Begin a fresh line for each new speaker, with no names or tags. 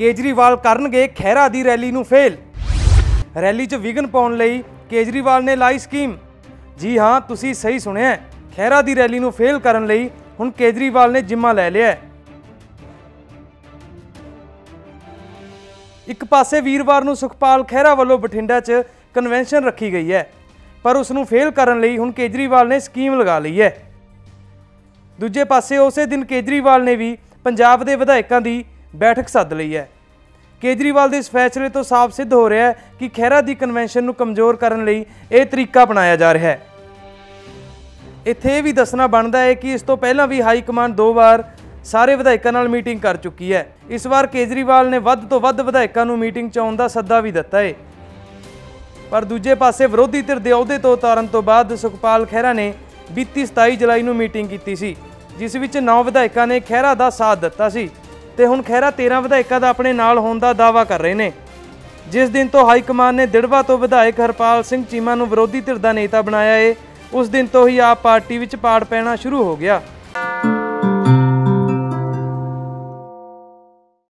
ਕੇਜਰੀਵਾਲ ਕਰਨਗੇ ਖਹਿਰਾ ਦੀ ਰੈਲੀ ਨੂੰ ਫੇਲ। ਰੈਲੀ 'ਚ ਵਿਘਨ ਪਾਉਣ ਲਈ ਕੇਜਰੀਵਾਲ ਨੇ ਲਾਈ ਸਕੀਮ। ਜੀ ਹਾਂ, ਤੁਸੀਂ ਸਹੀ ਸੁਣਿਆ ਖਹਿਰਾ ਦੀ ਰੈਲੀ ਨੂੰ ਫੇਲ ਕਰਨ ਲਈ ਹੁਣ ਕੇਜਰੀਵਾਲ ਨੇ ਜਿੰਮਾ ਲੈ ਲਿਆ ਇੱਕ ਪਾਸੇ ਵੀਰਵਾਰ ਨੂੰ ਸੁਖਪਾਲ ਖਹਿਰਾ ਵੱਲੋਂ ਬਠਿੰਡਾ 'ਚ ਕਨਵੈਨਸ਼ਨ ਰੱਖੀ ਗਈ ਹੈ, ਪਰ ਉਸ ਨੂੰ ਫੇਲ ਕਰਨ ਲਈ ਹੁਣ ਕੇਜਰੀਵਾਲ ਨੇ ਸਕੀਮ ਲਗਾ ਲਈ ਹੈ। ਦੂਜੇ ਪਾਸੇ ਉਸੇ ਦਿਨ ਕੇਜਰੀਵਾਲ ਨੇ ਵੀ ਪੰਜਾਬ ਦੇ ਵਿਧਾਇਕਾਂ ਦੀ ਬੈਠਕ ਸੱਦ ਲਈ ਹੈ। ਕੇਜਰੀਵਾਲ ਦੇ ਇਸ ਫੈਸਲੇ ਤੋਂ ਸਾਫ਼ ਸਿੱਧ ਹੋ ਰਿਹਾ ਹੈ ਕਿ ਖਹਿਰਾ ਦੀ ਕਨਵੈਨਸ਼ਨ ਨੂੰ ਕਮਜ਼ੋਰ ਕਰਨ ਲਈ ਇਹ ਤਰੀਕਾ ਅਪਣਾਇਆ ਜਾ ਰਿਹਾ ਹੈ। ਇੱਥੇ ਇਹ ਵੀ ਦੱਸਣਾ ਬਣਦਾ ਹੈ ਕਿ ਇਸ ਤੋਂ ਪਹਿਲਾਂ ਵੀ ਹਾਈ ਕਮਾਂਡ ਦੋ ਵਾਰ ਸਾਰੇ ਵਿਧਾਇਕਾਂ ਨਾਲ ਮੀਟਿੰਗ ਕਰ ਚੁੱਕੀ ਹੈ। ਇਸ ਵਾਰ ਕੇਜਰੀਵਾਲ ਨੇ ਵੱਧ ਤੋਂ ਵੱਧ ਵਿਧਾਇਕਾਂ ਨੂੰ ਮੀਟਿੰਗ 'ਚ ਆਉਣ ਦਾ ਸੱਦਾ ਵੀ ਦਿੱਤਾ ਹੈ। ਪਰ ਦੂਜੇ ਪਾਸੇ ਵਿਰੋਧੀ ਧਿਰ ਦੇ ਅਹੁਦੇ ਤੋਂ ਉਤਾਰਨ ਤੋਂ ਬਾਅਦ ਸੁਖਪਾਲ ਖਹਿਰਾ ਨੇ ਬੀਤੀ 27 ਜੁਲਾਈ ਨੂੰ ਮੀਟਿੰਗ ਕੀਤੀ ਸੀ, ਜਿਸ ਵਿੱਚ 9 ਵਿਧਾਇਕਾਂ ਨੇ ਖਹਿਰਾ ਦਾ ਸਾਥ ਦਿੱਤਾ ਸੀ। ਤੇ ਹੁਣ ਖਹਿਰਾ 13 ਵਿਧਾਇਕਾਂ ਦਾ ਆਪਣੇ ਨਾਲ ਹੋਣ ਦਾ ਦਾਅਵਾ ਕਰ ਰਹੇ ਨੇ। ਜਿਸ ਦਿਨ ਤੋਂ ਹਾਈ ਕਮਾਨ ਨੇ ਦਿੜਵਾ ਤੋਂ ਵਿਧਾਇਕ ਹਰਪਾਲ ਸਿੰਘ ਚੀਮਾ ਨੂੰ ਵਿਰੋਧੀ ਧਿਰ ਦਾ ਨੇਤਾ ਬਣਾਇਆ ਏ, ਉਸ ਦਿਨ ਤੋਂ ਹੀ ਆਪ ਪਾਰਟੀ ਵਿੱਚ ਪਾੜ ਪੈਣਾ ਸ਼ੁਰੂ ਹੋ ਗਿਆ।